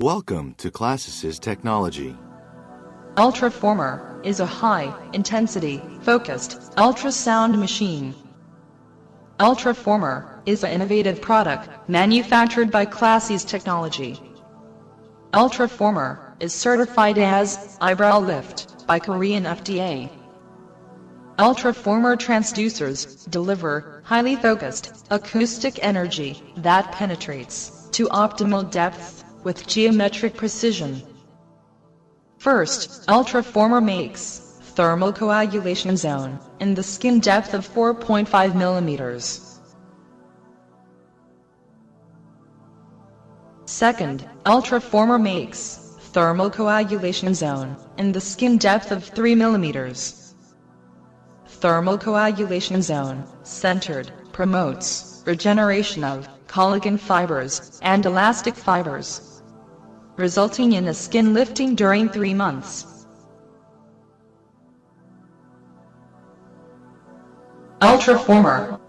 Welcome to Classys Technology. Ultraformer is a high-intensity, focused ultrasound machine. Ultraformer is an innovative product manufactured by Classys Technology. Ultraformer is certified as Eyebrow Lift by Korean FDA. Ultraformer transducers deliver highly focused acoustic energy that penetrates to optimal depth with geometric precision. First, Ultraformer makes thermal coagulation zone in the skin depth of 4.5 millimeters. Second, Ultraformer makes thermal coagulation zone in the skin depth of 3 millimeters. Thermal coagulation zone, centered, promotes regeneration of collagen fibers and elastic fibers, resulting in a skin lifting during 3 months. Ultraformer